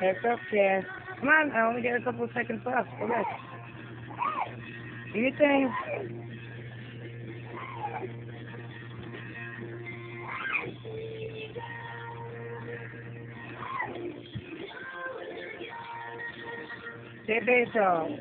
Back up, Cass. Come on, I only got a couple of seconds left. Relax. Do your thing. Stay baseball.